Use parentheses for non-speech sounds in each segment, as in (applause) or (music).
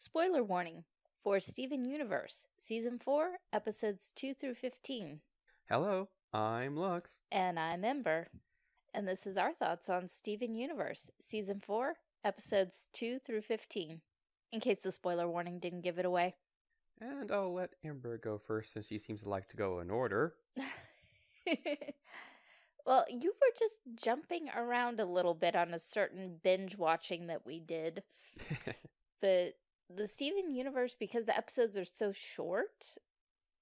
Spoiler warning for Steven Universe, Season 4, Episodes 2 through 15. Hello, I'm Lux. And I'm Ember. And this is our thoughts on Steven Universe, Season 4, Episodes 2 through 15. In case the spoiler warning didn't give it away. And I'll let Ember go first since she seems to like to go in order. (laughs) well, you were just jumping around a little bit on a certain binge watching that we did. (laughs) but the Steven universe, because the episodes are so short,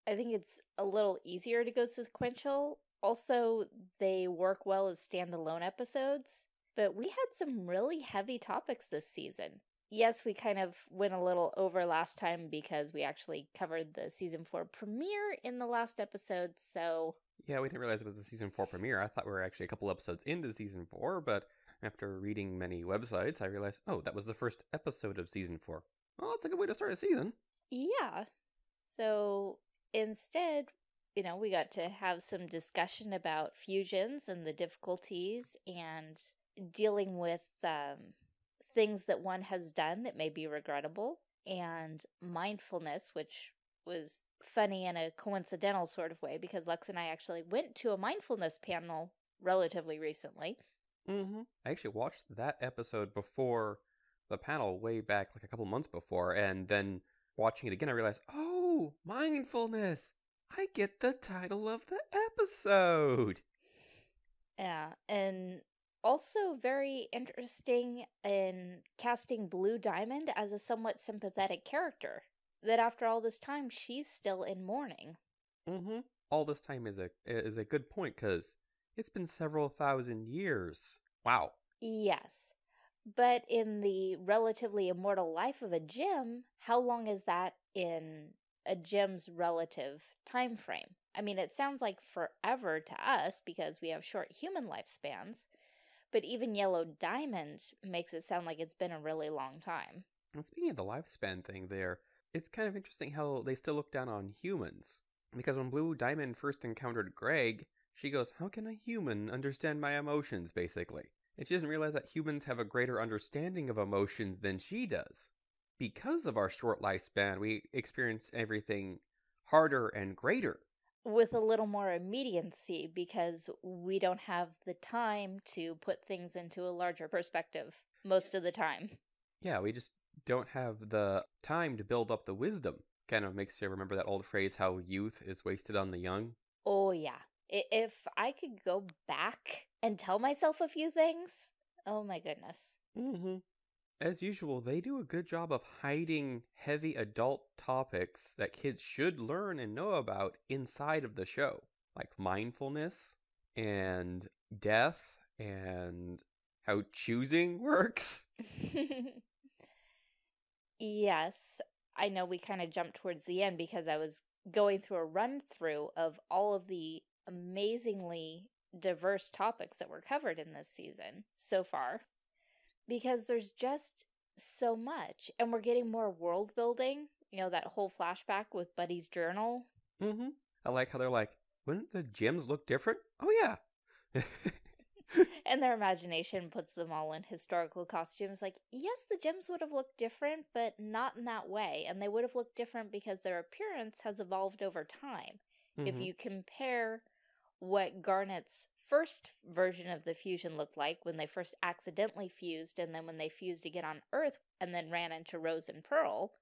I think it's a little easier to go sequential. Also, they work well as standalone episodes. But we had some really heavy topics this season yes, we kind of went a little over last time because we actually covered the season four premiere in the last episode, so. Yeah, we didn't realize it was the season four premiere. I thought we were actually a couple episodes into season four, but after reading many websites, I realized, oh, that was the first episode of season four. Well, that's a good way to start a season. Yeah. So instead, you know, we got to have some discussion about fusions and the difficulties and dealing with um, things that one has done that may be regrettable, and mindfulness, which was funny in a coincidental sort of way because Lux and I actually went to a mindfulness panel relatively recently. Mm-hmm. I actually watched that episode before the panel way back like a couple months before and then watching it again I realized, "Oh, mindfulness. I get the title of the episode." Yeah, and also very interesting in casting Blue Diamond as a somewhat sympathetic character. That after all this time, she's still in mourning. Mm-hmm. All this time is a is a good point because it's been several thousand years. Wow. Yes. But in the relatively immortal life of a gem, how long is that in a gem's relative time frame? I mean, it sounds like forever to us because we have short human lifespans, but even Yellow Diamond makes it sound like it's been a really long time. And speaking of the lifespan thing there, it's kind of interesting how they still look down on humans. Because when Blue Diamond first encountered Greg, she goes, How can a human understand my emotions, basically? And she doesn't realize that humans have a greater understanding of emotions than she does. Because of our short lifespan, we experience everything harder and greater with a little more immediacy because we don't have the time to put things into a larger perspective most of the time. Yeah, we just don't have the time to build up the wisdom. Kind of makes you remember that old phrase how youth is wasted on the young. Oh, yeah. If I could go back and tell myself a few things, oh my goodness. Mm-hmm. As usual, they do a good job of hiding heavy adult topics that kids should learn and know about inside of the show, like mindfulness and death and how choosing (laughs) works. (laughs) yes, I know we kind of jumped towards the end because I was going through a run through of all of the amazingly diverse topics that were covered in this season so far because there's just so much and we're getting more world building you know that whole flashback with buddy's journal. Mm-hmm. I like how they're like wouldn't the Gems look different? Oh yeah. (laughs) And their imagination puts them all in historical costumes like yes the Gems would have looked different but not in that way and they would have looked different because their appearance has evolved over time. Mm-hmm. if you compare what garnet's first version of the fusion looked like when they first accidentally fused and then when they fused again on Earth and then ran into Rose and Pearl.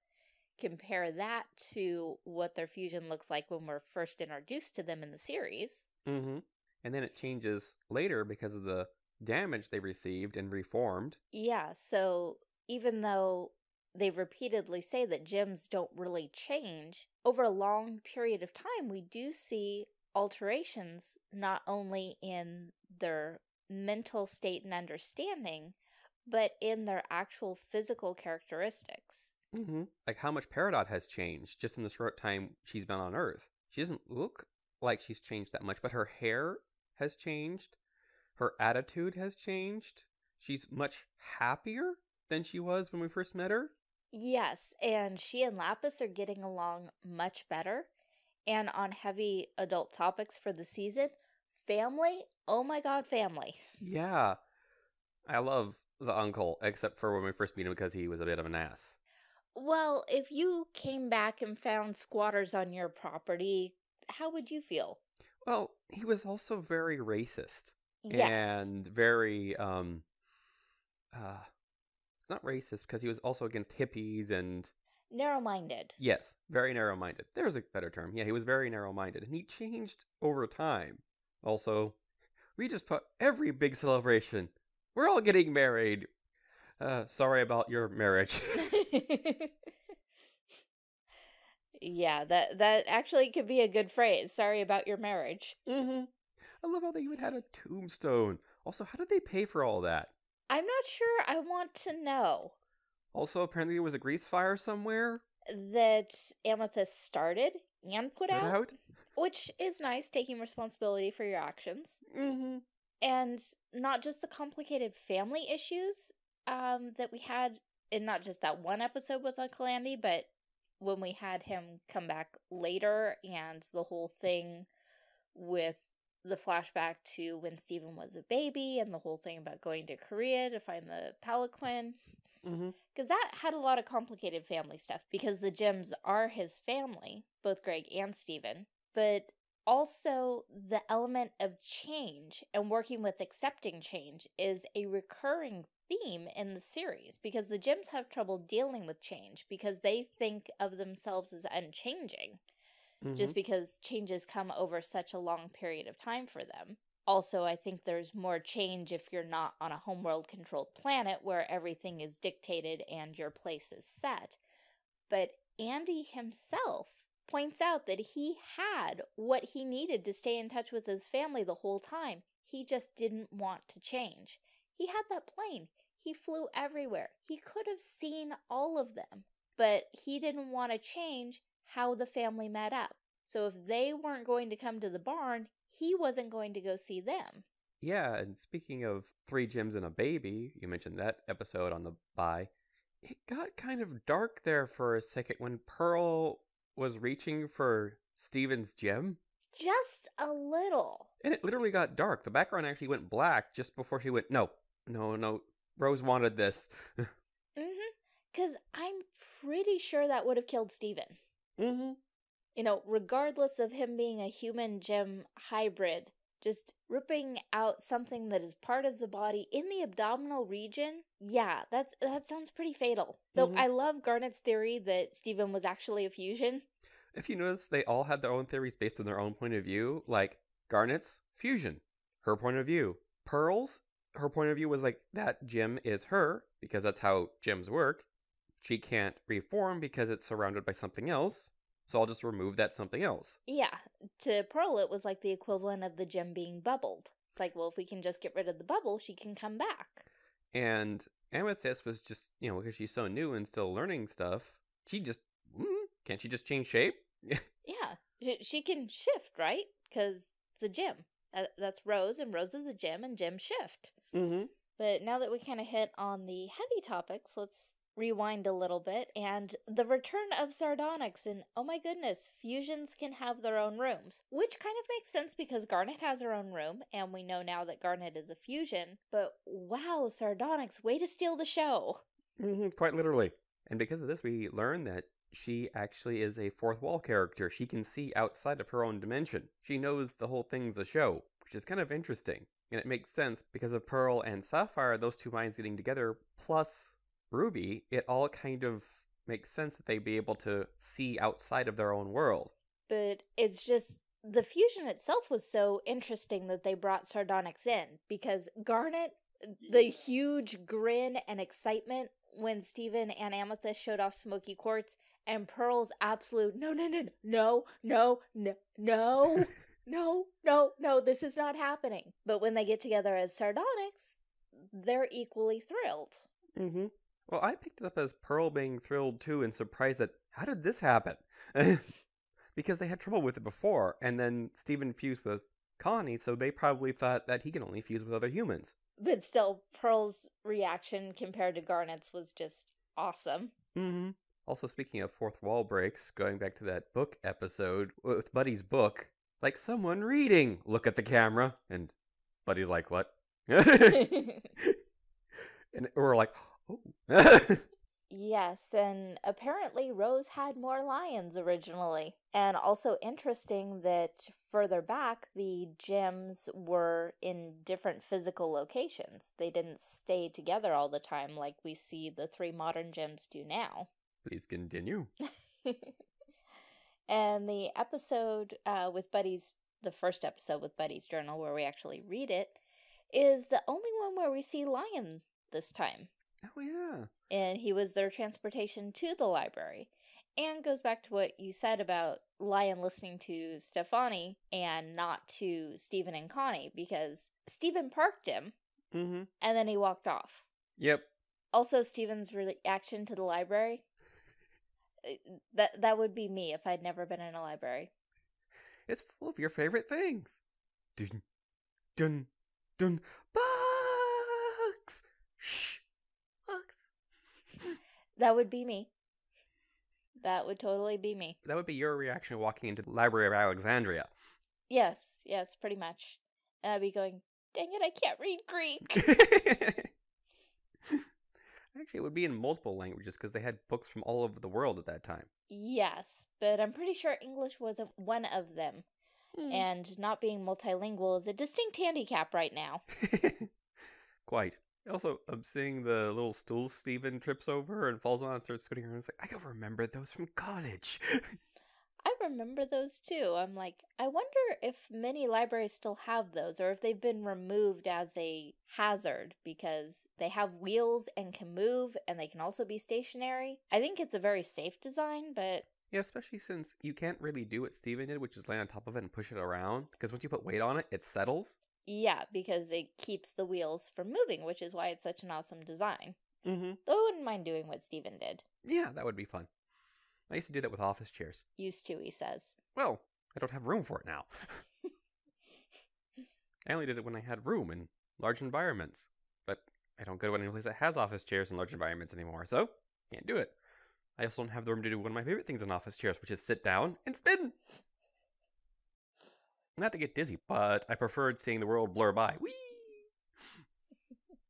Compare that to what their fusion looks like when we're first introduced to them in the series. Mm-hmm. And then it changes later because of the damage they received and reformed. Yeah, so even though they repeatedly say that gems don't really change, over a long period of time, we do see alterations not only in their mental state and understanding, but in their actual physical characteristics. Mm-hmm. Like how much Peridot has changed just in the short time she's been on Earth. She doesn't look like she's changed that much, but her hair has changed. Her attitude has changed. She's much happier than she was when we first met her. Yes, and she and Lapis are getting along much better and on heavy adult topics for the season. Family, oh my god, family. Yeah. I love the uncle, except for when we first meet him because he was a bit of an ass. Well, if you came back and found squatters on your property, how would you feel? Well, he was also very racist Yes. and very um uh it's not racist because he was also against hippies and Narrow minded. yes, very narrow-minded. There's a better term. Yeah, he was very narrow-minded and he changed over time. Also, we just put every big celebration. We're all getting married. Uh sorry about your marriage. (laughs) yeah, that that actually could be a good phrase. Sorry about your marriage. mhm. I love how they even had a tombstone. Also, how did they pay for all that? I'm not sure I want to know Also, apparently there was a grease fire somewhere. that Amethyst started and put out, out. which is nice, taking responsibility for your actions. Mm-hmm. and not just the complicated family issues um that we had and not just that one episode with Uncle Andy, but when we had him come back later and the whole thing with the flashback to when Steven was a baby and the whole thing about going to Korea to find the Pelican. Mm-hmm. Because that had a lot of complicated family stuff because the Gems are his family, both Greg and Steven. But also, the element of change and working with accepting change is a recurring theme in the series because the Gems have trouble dealing with change because they think of themselves as unchanging Mm-hmm. just because changes come over such a long period of time for them. Also, I think there's more change if you're not on a homeworld controlled planet where everything is dictated and your place is set. But Andy himself points out that he had what he needed to stay in touch with his family the whole time. He just didn't want to change. He had that plane. He flew everywhere. He could have seen all of them, but he didn't want to change how the family met up. So if they weren't going to come to the barn, he wasn't going to go see them. Yeah, and speaking of three gems and a baby, you mentioned that episode on the buy. It got kind of dark there for a second when Pearl was reaching for Steven's gem. Just a little. And it literally got dark. The background actually went black just before she went, no, no, no. Rose wanted this. (laughs) Mm-hmm. Because I'm pretty sure that would have killed Steven. mm-hmm. You know, regardless of him being a human gem hybrid, just ripping out something that is part of the body in the abdominal region, yeah, that's that sounds pretty fatal. Though Mhm. I love Garnet's theory that Steven was actually a fusion. If you notice, they all had their own theories based on their own point of view. Like Garnet's fusion, her point of view. Pearl's, her point of view was like that gem is her because that's how gems work. She can't reform because it's surrounded by something else. So I'll just remove that something else. Yeah, to Pearl, it was like the equivalent of the gem being bubbled. It's like, well, if we can just get rid of the bubble, she can come back. And Amethyst was just, you know, because she's so new and still learning stuff, she just, mm, can't she just change shape? (laughs) Yeah, she, she can shift, right? Because it's a gem. Uh, that's Rose, and Rose is a gem, and gems shift. mm-hmm. But now that we kind of hit on the heavy topics, let's rewind a little bit. And the return of Sardonyx, and oh my goodness, fusions can have their own rooms. Which kind of makes sense because Garnet has her own room, and we know now that Garnet is a fusion. But wow, Sardonyx, way to steal the show. hmm quite literally. And because of this, we learn that she actually is a fourth wall character. She can see outside of her own dimension. She knows the whole thing's a show, which is kind of interesting. And it makes sense because of Pearl and Sapphire, those two minds getting together, plus Ruby, it all kind of makes sense that they'd be able to see outside of their own world. But it's just the fusion itself was so interesting that they brought Sardonyx in because Garnet, the huge grin and excitement when Steven and Amethyst showed off Smoky Quartz, and Pearl's absolute no, no, no, no, no, no, no, (laughs) no, no, no, this is not happening. But when they get together as Sardonyx, they're equally thrilled. Mm-hmm. Well, I picked it up as Pearl being thrilled too and surprised that how did this happen? (laughs) because they had trouble with it before, and then Steven fused with Connie, so they probably thought that he can only fuse with other humans. But still, Pearl's reaction compared to Garnet's was just awesome. Mm-hmm. Also, speaking of fourth wall breaks, going back to that book episode with Buddy's book, like someone reading. Look at the camera, and Buddy's like, "What?" (laughs) (laughs) and we're like. (laughs) Yes, and apparently Rose had more lions originally. And also interesting that further back, the gems were in different physical locations. They didn't stay together all the time like we see the three modern gems do now. Please continue. (laughs) and the episode uh, with Buddy's, the first episode with Buddy's journal where we actually read it, is the only one where we see Lion this time. Oh, yeah. And he was their transportation to the library. And goes back to what you said about Lion listening to Stevonnie and not to Steven and Connie because Steven parked him Mm-hmm. and then he walked off. Yep. Also, Steven's reaction to the library. uh, That that would be me if I'd never been in a library. It's full of your favorite things. Dun, dun, dun. Bugs! Shh. That would be me. That would totally be me. That would be your reaction walking into the Library of Alexandria. Yes, yes, pretty much. And I'd be going, dang it, I can't read Greek. (laughs) Actually, it would be in multiple languages because they had books from all over the world at that time. yes, but I'm pretty sure English wasn't one of them. Hmm. And not being multilingual is a distinct handicap right now. (laughs) Quite. Also, I'm seeing the little stool Steven trips over and falls on and starts spinning around. It's like, I can remember those from college. (laughs) I remember those too. I'm like, I wonder if many libraries still have those or if they've been removed as a hazard because they have wheels and can move and they can also be stationary. I think it's a very safe design, but yeah, especially since you can't really do what Steven did, which is lay on top of it and push it around. Because once you put weight on it, it settles. Yeah, because it keeps the wheels from moving, which is why it's such an awesome design. Mm-hmm. Though I wouldn't mind doing what Steven did. Yeah, that would be fun. I used to do that with office chairs. Used to, he says. Well, I don't have room for it now. (laughs) I only did it when I had room in large environments. But I don't go to any place that has office chairs in large environments anymore, so can't do it. I also don't have the room to do one of my favorite things in office chairs, which is sit down and spin. Not to get dizzy, but I preferred seeing the world blur by. Whee!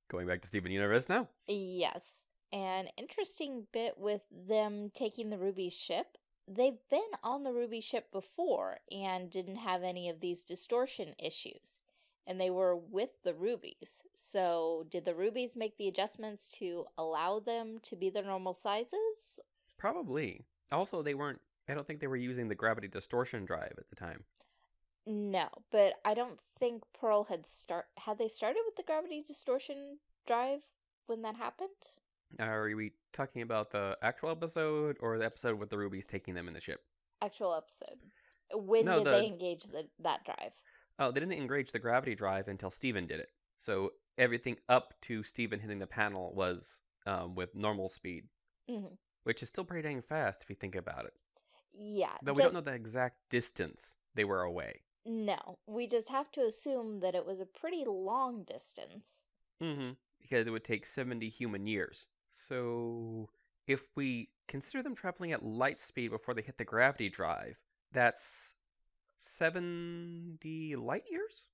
Going back to Steven Universe now. Yes. An interesting bit with them taking the Ruby ship. They've been on the Ruby ship before and didn't have any of these distortion issues. And they were with the Rubies. So, did the Rubies make the adjustments to allow them to be their normal sizes? Probably. Also, they weren't. I don't think they were using the gravity distortion drive at the time. No, but I don't think Pearl had start had they started with the gravity distortion drive when that happened? Are we talking about the actual episode or the episode with the rubies taking them in the ship? Actual episode. When No, did the- they engage the, that drive? Oh, they didn't engage the gravity drive until Steven did it. So everything up to Steven hitting the panel was um, with normal speed, hmm which is still pretty dang fast if you think about it. Yeah. Though we don't know the exact distance they were away. No, we just have to assume that it was a pretty long distance. Mm-hmm. Because it would take 70 human years. So if we consider them traveling at light speed before they hit the gravity drive, that's 70 light years?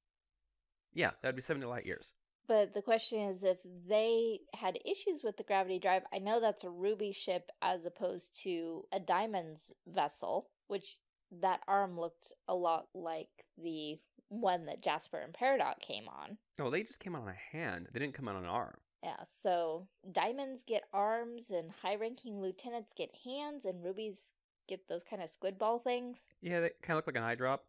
Yeah, that'd be 70 light years. But the question is if they had issues with the gravity drive, I know that's a Ruby ship as opposed to a Diamond's vessel, which that arm looked a lot like the one that Jasper and Peridot came on. Oh, they just came out on a hand. They didn't come out on an arm. Yeah, so diamonds get arms and high ranking lieutenants get hands and rubies get those kind of squid ball things. Yeah, they kind of look like an eye drop.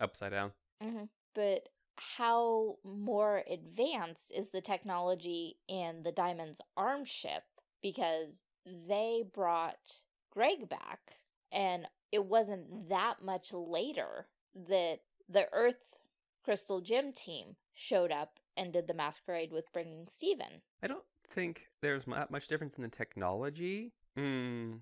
Upside down. Mm-hmm. But how more advanced is the technology in the Diamond's arm ship? Because they brought Greg back, and it wasn't that much later that the Earth Crystal Gem team showed up and did the masquerade with bringing Steven. I don't think there's that much difference in the technology. Mm,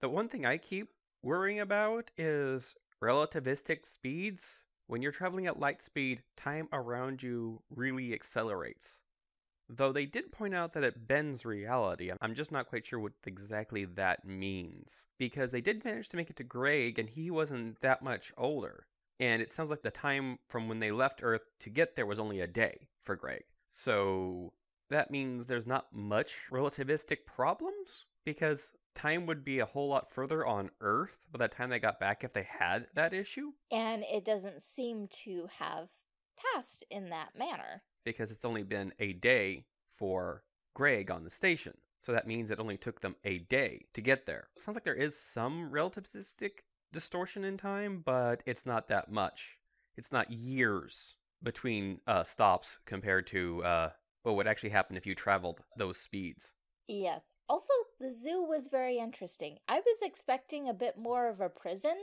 the one thing I keep worrying about is relativistic speeds. When you're traveling at light speed, time around you really accelerates. Though they did point out that it bends reality, I'm just not quite sure what exactly that means. Because they did manage to make it to Greg, and he wasn't that much older. And it sounds like the time from when they left Earth to get there was only a day for Greg. So that means there's not much relativistic problems? because time would be a whole lot further on Earth by the time they got back if they had that issue. And it doesn't seem to have passed in that manner. Because it's only been a day for Greg on the station. So that means it only took them a day to get there. It sounds like there is some relativistic distortion in time, but it's not that much. It's not years between uh, stops compared to uh, what would actually happen if you traveled those speeds. Yes. Also, the zoo was very interesting. I was expecting a bit more of a prison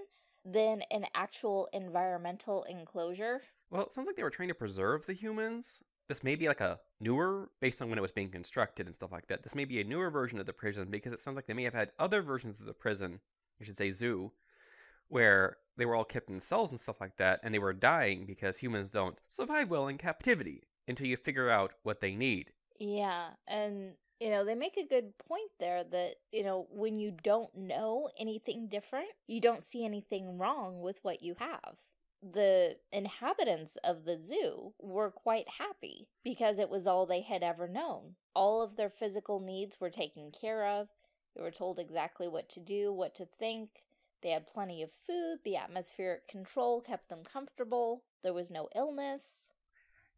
than an actual environmental enclosure. Well, it sounds like they were trying to preserve the humans. This may be like a newer, based on when it was being constructed and stuff like that. This may be a newer version of the prison because it sounds like they may have had other versions of the prison, I should say zoo, where they were all kept in cells and stuff like that, and they were dying because humans don't survive well in captivity until you figure out what they need. Yeah, and you know, they make a good point there that, you know, when you don't know anything different, you don't see anything wrong with what you have. The inhabitants of the zoo were quite happy because it was all they had ever known. All of their physical needs were taken care of. They were told exactly what to do, what to think. They had plenty of food. The atmospheric control kept them comfortable. There was no illness.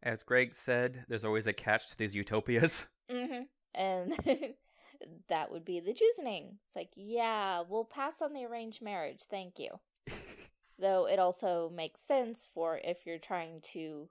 As Greg said, there's always a catch to these utopias. (laughs) Mm-hmm and (laughs) that would be the choosing. It's like, yeah, we'll pass on the arranged marriage, thank you. (laughs) Though it also makes sense for if you're trying to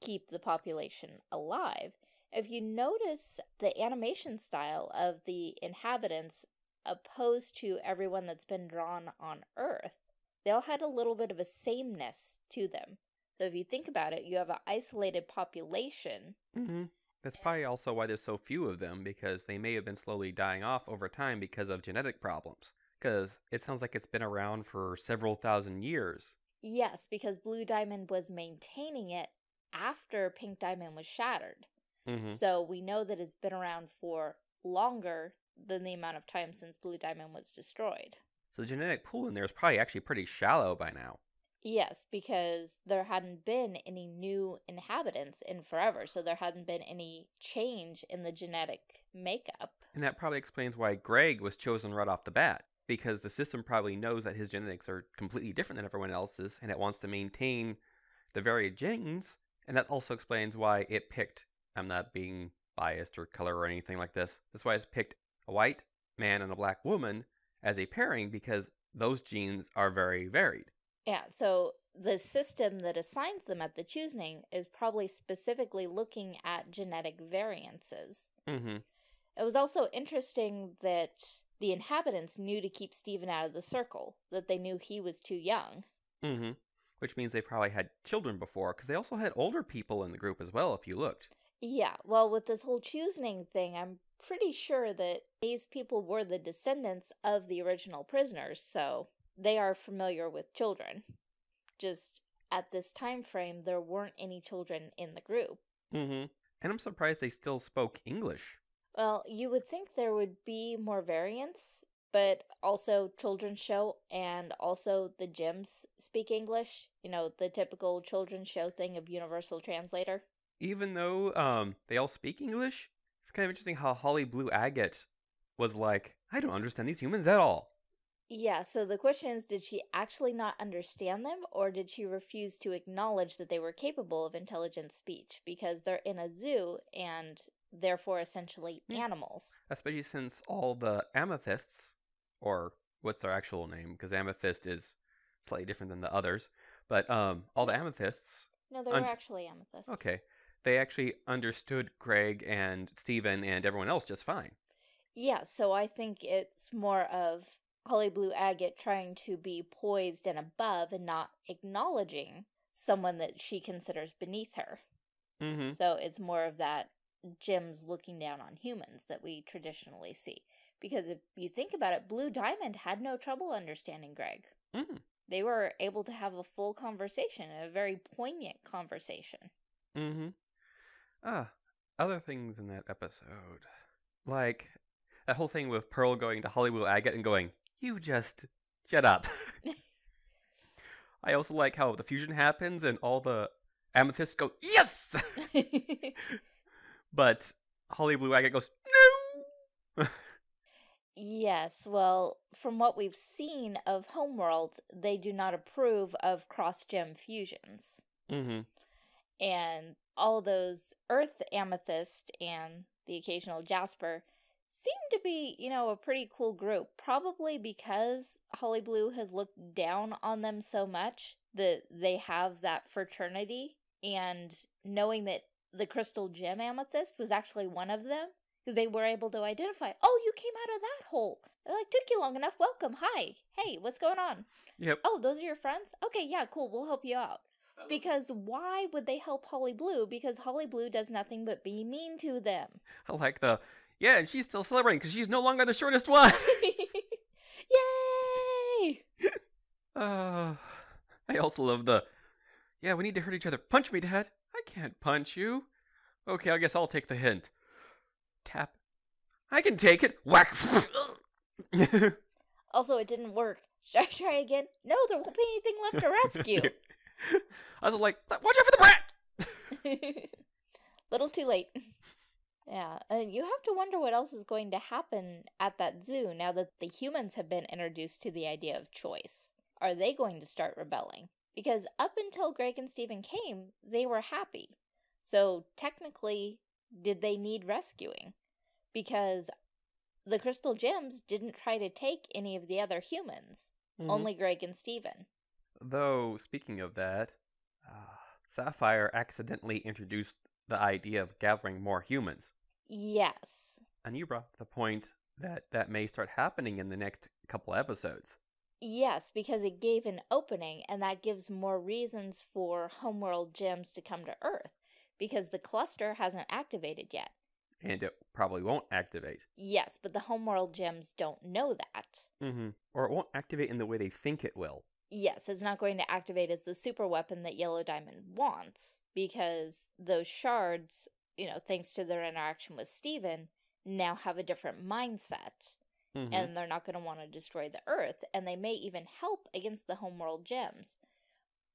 keep the population alive. If you notice the animation style of the inhabitants opposed to everyone that's been drawn on Earth, they all had a little bit of a sameness to them. So if you think about it, you have an isolated population. Mm -hmm. That's probably also why there's so few of them, because they may have been slowly dying off over time because of genetic problems. Because it sounds like it's been around for several thousand years. Yes, because Blue Diamond was maintaining it after Pink Diamond was shattered. Mm -hmm. So we know that it's been around for longer than the amount of time since Blue Diamond was destroyed. So the genetic pool in there is probably actually pretty shallow by now. Yes, because there hadn't been any new inhabitants in forever, so there hadn't been any change in the genetic makeup. And that probably explains why Greg was chosen right off the bat, because the system probably knows that his genetics are completely different than everyone else's, and it wants to maintain the varied genes, and that also explains why it picked, I'm not being biased or color or anything like this, that's why it's picked a white man and a black woman as a pairing, because those genes are very varied. Yeah, so the system that assigns them at the choosing is probably specifically looking at genetic variances. Mm -hmm. It was also interesting that the inhabitants knew to keep Steven out of the circle, that they knew he was too young. Mm -hmm. Which means they probably had children before, because they also had older people in the group as well, if you looked. Yeah, well, with this whole choosing thing, I'm pretty sure that these people were the descendants of the original prisoners, so they are familiar with children. Just at this time frame, there weren't any children in the group. Mm-hmm. And I'm surprised they still spoke English. Well, you would think there would be more variants, but also children's show and also the gems speak English. You know, the typical children's show thing of universal translator. Even though um they all speak English, it's kind of interesting how Holly Blue Agate was like, I don't understand these humans at all. Yeah, so the question is did she actually not understand them, or did she refuse to acknowledge that they were capable of intelligent speech? Because they're in a zoo and therefore essentially yeah. animals. Especially since all the amethysts, or what's their actual name? Because amethyst is slightly different than the others, but um, all the amethysts. No, they were actually amethysts. Okay. They actually understood Greg and Steven and everyone else just fine. Yeah, so I think it's more of Holly Blue Agate trying to be poised and above and not acknowledging someone that she considers beneath her. Mm -hmm. So it's more of that Gems looking down on humans that we traditionally see. Because if you think about it, Blue Diamond had no trouble understanding Greg. Mm. They were able to have a full conversation, a very poignant conversation. Mm-hmm. Ah, other things in that episode. Like, that whole thing with Pearl going to Holly Blue Agate and going, you just shut up. (laughs) I also like how the fusion happens and all the amethysts go, yes! (laughs) but Holly Blue Agate goes, no! (laughs) Yes, well, from what we've seen of Homeworld, they do not approve of cross gem fusions. Mm-hmm. And all those Earth Amethyst and the occasional Jasper seem to be, you know, a pretty cool group. Probably because Holly Blue has looked down on them so much that they have that fraternity. And knowing that the Crystal Gem Amethyst was actually one of them, because they were able to identify, oh, you came out of that hole. They're like, took you long enough. Welcome. Hi. Hey, what's going on? Yep. Oh, those are your friends? Okay, yeah, cool. We'll help you out. Because why would they help Holly Blue? Because Holly Blue does nothing but be mean to them. I like the yeah, and she's still celebrating because she's no longer the shortest one. (laughs) (laughs) Yay! uh, I also love the yeah. We need to hurt each other. Punch me, Dad. I can't punch you. Okay, I guess I'll take the hint. Tap. I can take it. Whack. (laughs) also, it didn't work. Should I try again? No, there won't be anything left to rescue. (laughs) I was like, watch out for the brat! (laughs) Little too late. Yeah, and you have to wonder what else is going to happen at that zoo now that the humans have been introduced to the idea of choice. Are they going to start rebelling? Because up until Greg and Steven came, they were happy. So technically, did they need rescuing? Because the crystal gems didn't try to take any of the other humans, mm -hmm. only Greg and Steven. Though, speaking of that, uh, Sapphire accidentally introduced the idea of gathering more humans. Yes. And you brought the point that that may start happening in the next couple episodes. Yes, because it gave an opening, and that gives more reasons for Homeworld gems to come to Earth, because the cluster hasn't activated yet. And it probably won't activate. Yes, but the Homeworld gems don't know that. Mm-hmm. Or it won't activate in the way they think it will. Yes, it's not going to activate as the super weapon that Yellow Diamond wants, because those shards, you know, thanks to their interaction with Steven, now have a different mindset. Mm -hmm. And they're not going to want to destroy the Earth, and they may even help against the homeworld gems.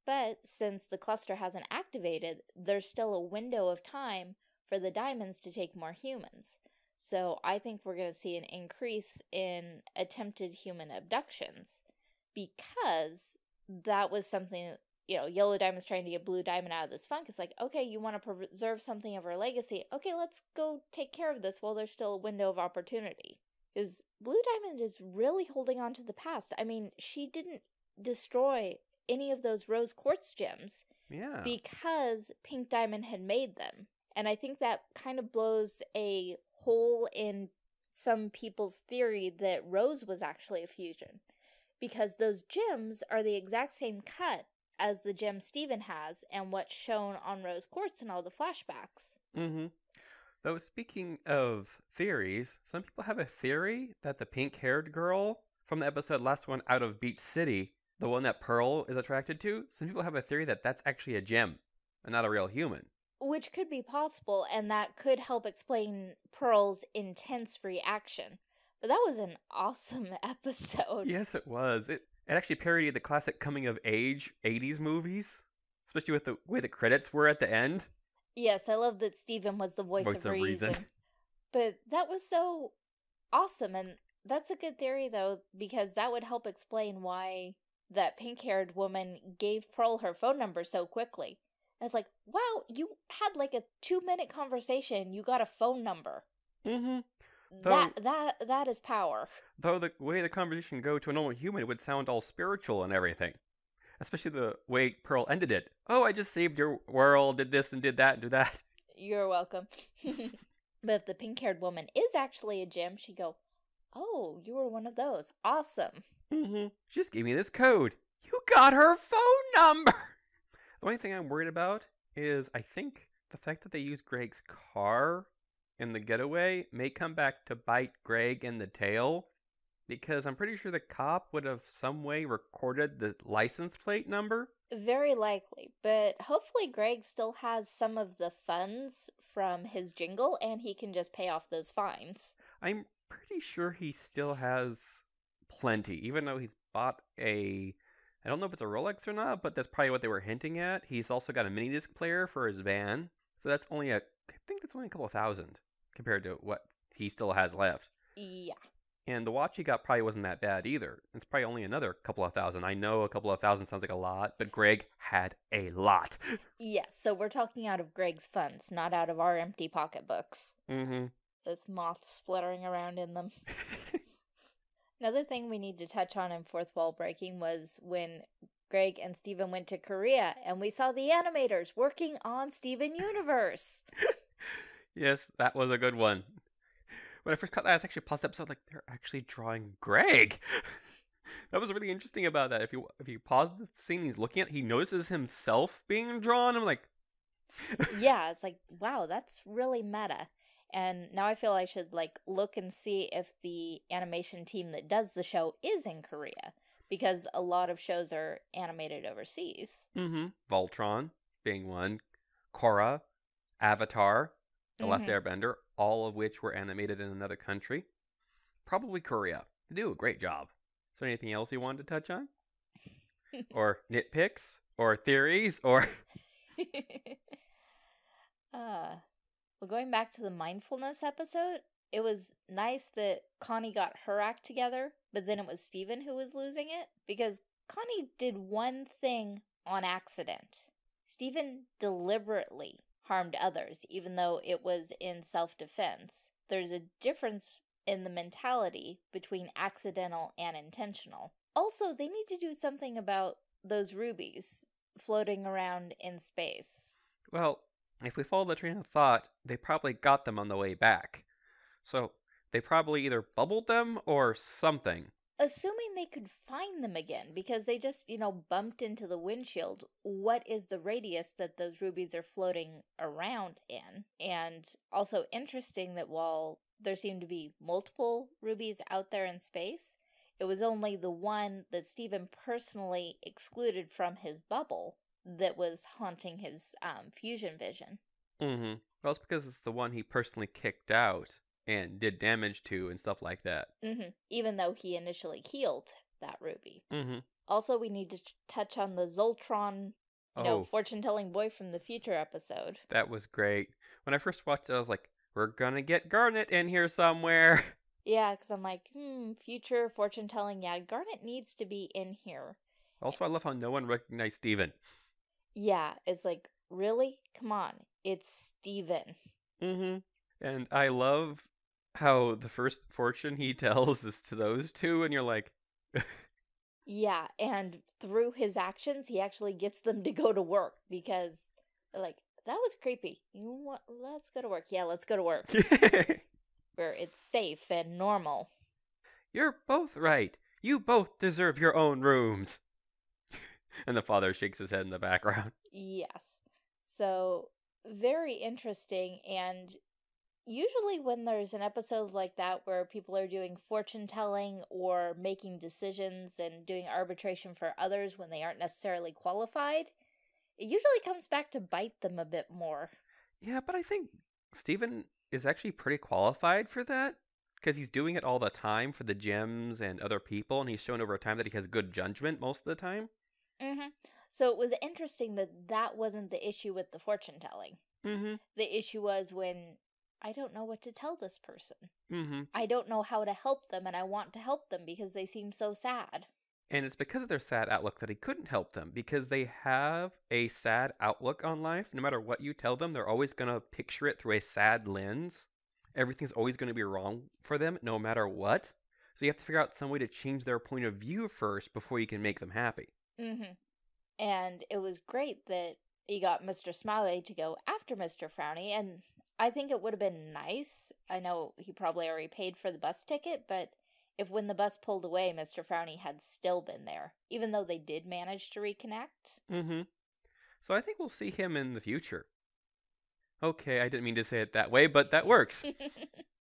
But since the cluster hasn't activated, there's still a window of time for the diamonds to take more humans. So I think we're going to see an increase in attempted human abductions because that was something you know, Yellow Diamond's trying to get Blue Diamond out of this funk. It's like, okay, you want to preserve something of her legacy. Okay, let's go take care of this while there's still a window of opportunity. Because Blue Diamond is really holding on to the past. I mean, she didn't destroy any of those rose quartz gems. Yeah. Because Pink Diamond had made them. And I think that kind of blows a hole in some people's theory that Rose was actually a fusion because those gems are the exact same cut as the gem Steven has and what's shown on Rose Quartz in all the flashbacks. Mm-hmm. Though speaking of theories, some people have a theory that the pink-haired girl from the episode last one out of Beach City, the one that Pearl is attracted to, some people have a theory that that's actually a gem and not a real human. Which could be possible, and that could help explain Pearl's intense reaction. But that was an awesome (laughs) episode. Yes, it was. It it actually parodied the classic coming of age 80s movies, especially with the way the credits were at the end. Yes, I love that Steven was the voice, voice of, of reason. reason. But that was so awesome and that's a good theory though because that would help explain why that pink-haired woman gave Pearl her phone number so quickly. And it's like, wow, you had like a two-minute conversation, you got a phone number. Mm-hmm. Though, that that that is power. Though the way the conversation go to a normal human would sound all spiritual and everything. Especially the way Pearl ended it. Oh, I just saved your world, did this and did that and do that. (laughs) You're welcome. (laughs) but if the pink-haired woman is actually a gem, she'd go, Oh, you were one of those. Awesome. Mm-hmm. Just gave me this code. You got her phone number. (laughs) The only thing I'm worried about is I think the fact that they use Greg's car in the getaway may come back to bite Greg in the tail because I'm pretty sure the cop would have some way recorded the license plate number. Very likely, but hopefully Greg still has some of the funds from his jingle and he can just pay off those fines. I'm pretty sure he still has plenty, even though he's bought a. I don't know if it's a Rolex or not, but that's probably what they were hinting at. He's also got a mini disc player for his van, so that's only a. I think that's only a couple thousand compared to what he still has left. Yeah. And the watch he got probably wasn't that bad either. It's probably only another couple of thousand. I know a couple of thousand sounds like a lot, but Greg had a lot. (laughs) Yes, so we're talking out of Greg's funds, not out of our empty pocketbooks mm-hmm. with moths fluttering around in them. (laughs) (laughs) Another thing we need to touch on in Fourth Wall Breaking was when Greg and Steven went to Korea and we saw the animators working on Steven Universe. yes, that was a good one when I first caught that, I was actually paused the episode like they're actually drawing Greg. (laughs) that was really interesting about that. If you if you pause the scene he's looking at, he notices himself being drawn. I'm like, (laughs) yeah, it's like wow, that's really meta. And now I feel I should like look and see if the animation team that does the show is in Korea because a lot of shows are animated overseas. Mm-hmm. Voltron being one, Korra, Avatar, The mm-hmm. Last Airbender, all of which were animated in another country. Probably Korea. They do a great job. Is there anything else you wanted to touch on? (laughs) or nitpicks? Or theories? Or. (laughs) uh, well, going back to the mindfulness episode, it was nice that Connie got her act together, but then it was Steven who was losing it because Connie did one thing on accident. Steven deliberately harmed others, even though it was in self defense. There's a difference in the mentality between accidental and intentional. Also, they need to do something about those rubies floating around in space. Well, if we follow the train of thought, they probably got them on the way back. So they probably either bubbled them or something assuming they could find them again because they just, you know, bumped into the windshield, what is the radius that those rubies are floating around in? And also interesting that while there seemed to be multiple rubies out there in space, it was only the one that Steven personally excluded from his bubble that was haunting his um, fusion vision. Mm-hmm. Well, it's because it's the one he personally kicked out and did damage to and stuff like that. Mm-hmm. Even though he initially healed that ruby. Mm-hmm. Also, we need to touch on the Zoltron, you oh. know, fortune telling boy from the future episode. That was great. When I first watched it, I was like, we're gonna get Garnet in here somewhere. (laughs) Yeah, because I'm like, hmm, future fortune telling. Yeah, Garnet needs to be in here. Also, I love how no one recognized Steven. Yeah, it's like, really? Come on. It's Steven. Mm hmm. And I love how the first fortune he (laughs) tells is to those two, and you're like, (laughs) yeah, and through his actions, he actually gets them to go to work because, like, that was creepy. You want? Let's go to work. Yeah, let's go to work. (laughs) Where it's safe and normal. You're both right. You both deserve your own rooms. and the father shakes his head in the background. Yes. So, very interesting. And usually when there's an episode like that where people are doing fortune telling or making decisions and doing arbitration for others when they aren't necessarily qualified, it usually comes back to bite them a bit more. Yeah, but I think Steven is actually pretty qualified for that because he's doing it all the time for the gems and other people, and he's shown over time that he has good judgment most of the time. Mm-hmm. So it was interesting that that wasn't the issue with the fortune telling. Mm-hmm. The issue was when I don't know what to tell this person. Mm-hmm. I don't know how to help them, and I want to help them because they seem so sad. And it's because of their sad outlook that he couldn't help them because they have a sad outlook on life. No matter what you tell them, they're always going to picture it through a sad lens. Everything's always going to be wrong for them, no matter what. So you have to figure out some way to change their point of view first before you can make them happy. Mm-hmm. And it was great that he got Mr. Smiley to go after Mr. Frowny, and I think it would have been nice. I know he probably already paid for the bus ticket, but if when the bus pulled away, Mr. Frowny had still been there, even though they did manage to reconnect. Mm-hmm. So I think we'll see him in the future. Okay, I didn't mean to say it that way, but that works.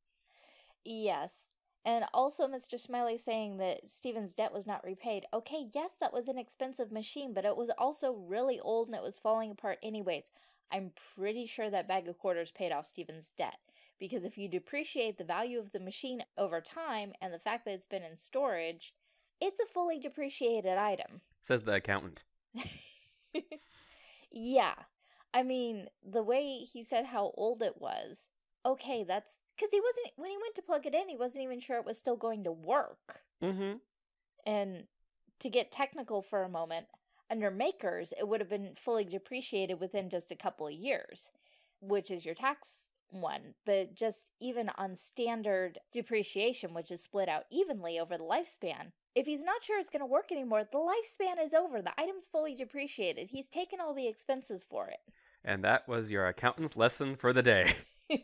(laughs) yes. And also Mr. Smiley saying that Steven's debt was not repaid. Okay, yes, that was an expensive machine, but it was also really old and it was falling apart anyways. I'm pretty sure that bag of quarters paid off Steven's debt. Because if you depreciate the value of the machine over time and the fact that it's been in storage, it's a fully depreciated item. Says the accountant. (laughs) yeah. I mean, the way he said how old it was, okay, that's Because he wasn't, when he went to plug it in, he wasn't even sure it was still going to work. Mm-hmm. And to get technical for a moment, under MACRS, it would have been fully depreciated within just a couple of years, which is your tax one. But just even on standard depreciation, which is split out evenly over the lifespan, if he's not sure it's going to work anymore, the lifespan is over. The item's fully depreciated. He's taken all the expenses for it. And that was your accountant's lesson for the day. (laughs) (laughs)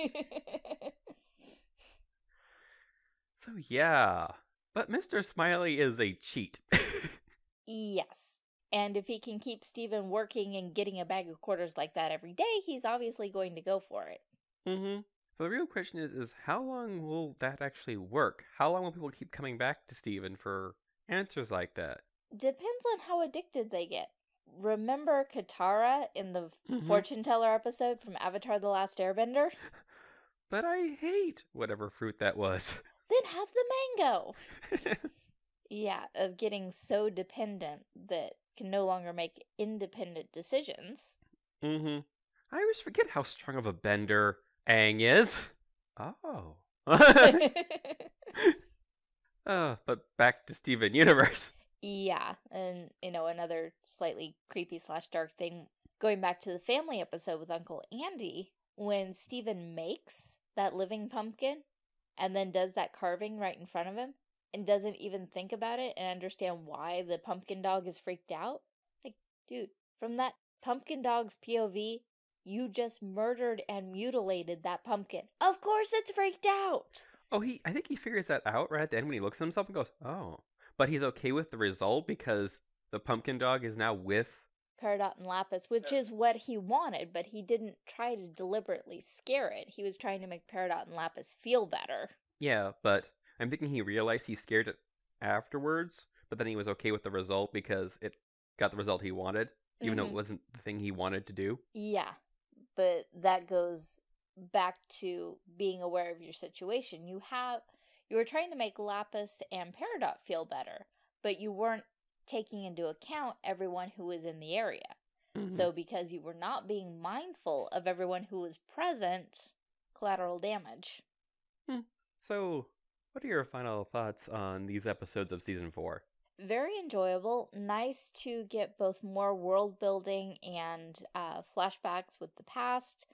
so, yeah. But Mr. Smiley is a cheat. (laughs) yes. And if he can keep Steven working and getting a bag of quarters like that every day, he's obviously going to go for it. Mm-hmm. The real question is, is how long will that actually work? How long will people keep coming back to Steven for answers like that? Depends on how addicted they get. Remember Katara in the Mhm. fortune teller episode from Avatar The Last Airbender? (laughs) But I hate whatever fruit that was. Then have the mango. (laughs) Yeah, of getting so dependent that can no longer make independent decisions. mm-hmm. I always forget how strong of a bender Aang is. (laughs) Oh. oh, (laughs) (laughs) but back to Steven Universe. yeah, and you know, another slightly creepy slash dark thing going back to the family episode with Uncle Andy, when Steven makes that living pumpkin and then does that carving right in front of him and doesn't even think about it and understand why the pumpkin dog is freaked out. Like, dude, from that pumpkin dog's POV, you just murdered and mutilated that pumpkin. Of course it's freaked out. Oh, he I think he figures that out right at the end when he looks at himself and goes, "Oh." But he's okay with the result because the pumpkin dog is now with Peridot and Lapis, which is what he wanted, but he didn't try to deliberately scare it. He was trying to make Peridot and Lapis feel better. Yeah, but I'm thinking he realized he scared it afterwards, but then he was okay with the result because it got the result he wanted, even though Mhm. it wasn't the thing he wanted to do. Yeah, but that goes back to being aware of your situation. You have you were trying to make Lapis and Peridot feel better, but you weren't taking into account everyone who was in the area. Mhm. So because you were not being mindful of everyone who was present, collateral damage. So, what are your final thoughts on these episodes of season four? Very enjoyable. Nice to get both more world building and uh, flashbacks with the past.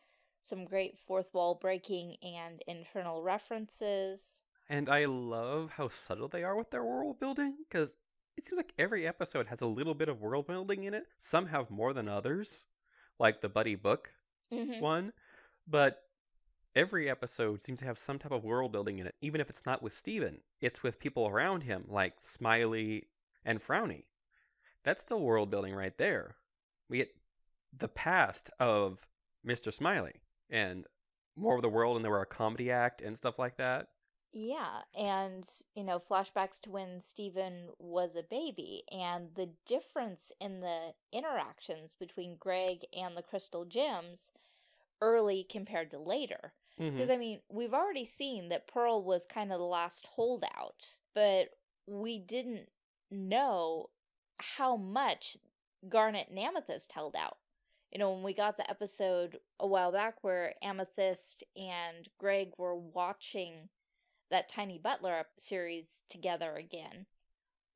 Some great fourth wall breaking and internal references. And I love how subtle they are with their world building because it seems like every episode has a little bit of world building in it. Some have more than others, like the Buddy Book Mm-hmm. one, but every episode seems to have some type of world building in it, even if it's not with Steven. It's with people around him, like Smiley and Frowny. That's still world building right there. We get the past of Mr. Smiley and more of the world, and there were a comedy act and stuff like that. Yeah, and you know, flashbacks to when Steven was a baby and the difference in the interactions between Greg and the Crystal Gems early compared to later. Because I mean, we've already seen that Pearl was kind of the last holdout, but we didn't know how much Garnet and Amethyst held out. You know, when we got the episode a while back where Amethyst and Greg were watching that Tiny Butler series together again,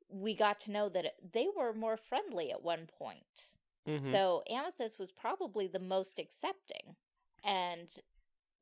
we got to know that they were more friendly at one point. Mhm. So Amethyst was probably the most accepting. And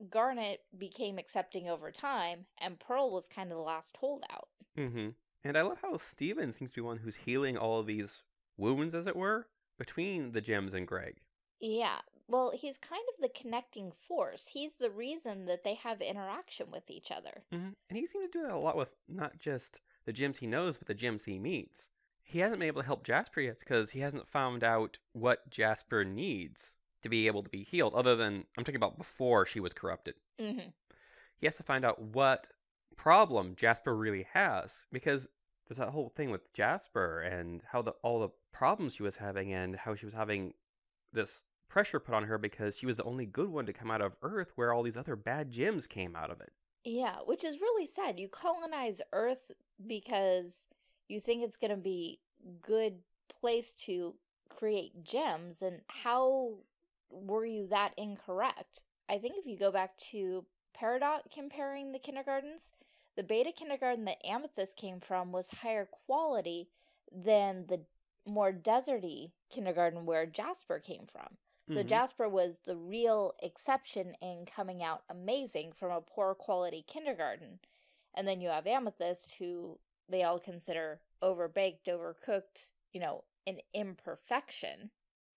Garnet became accepting over time, and Pearl was kind of the last holdout. Mm-hmm. And I love how Steven seems to be one who's healing all of these wounds, as it were, between the gems and Greg. Yeah, well, he's kind of the connecting force. He's the reason that they have interaction with each other. Mm -hmm. And he seems to do that a lot with not just the gems he knows, but the gems he meets. He hasn't been able to help Jasper yet because he hasn't found out what Jasper needs to be able to be healed, other than, I'm talking about before she was corrupted. hmm He has to find out what problem Jasper really has because there's that whole thing with Jasper and how the all the problems she was having and how she was having this pressure put on her because she was the only good one to come out of Earth where all these other bad gems came out of it. Yeah, which is really sad. You colonize Earth because you think it's going to be good place to create gems and how were you that incorrect? I think if you go back to Peridot comparing the kindergartens. The beta kindergarten that Amethyst came from was higher quality than the more deserty kindergarten where Jasper came from. So mm -hmm. Jasper was the real exception in coming out amazing from a poor quality kindergarten. And then you have Amethyst, who they all consider overbaked, overcooked, you know, an imperfection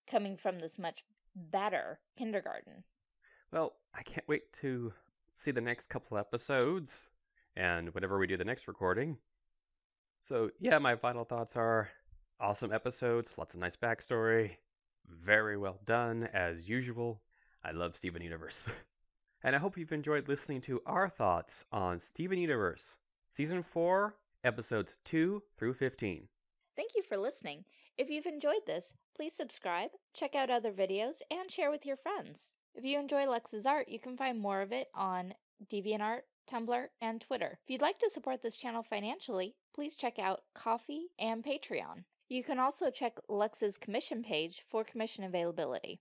coming from this much better kindergarten. Well, I can't wait to see the next couple episodes and whenever we do the next recording. So, yeah, my final thoughts are awesome episodes, lots of nice backstory, very well done as usual. I love Steven Universe. (laughs) and I hope you've enjoyed listening to our thoughts on Steven Universe, Season 4, Episodes 2 through 15. Thank you for listening. If you've enjoyed this, please subscribe, check out other videos, and share with your friends. If you enjoy Lux's art, you can find more of it on DeviantArt, Tumblr, and Twitter. If you'd like to support this channel financially, please check out Ko-fi and Patreon. You can also check Lux's commission page for commission availability.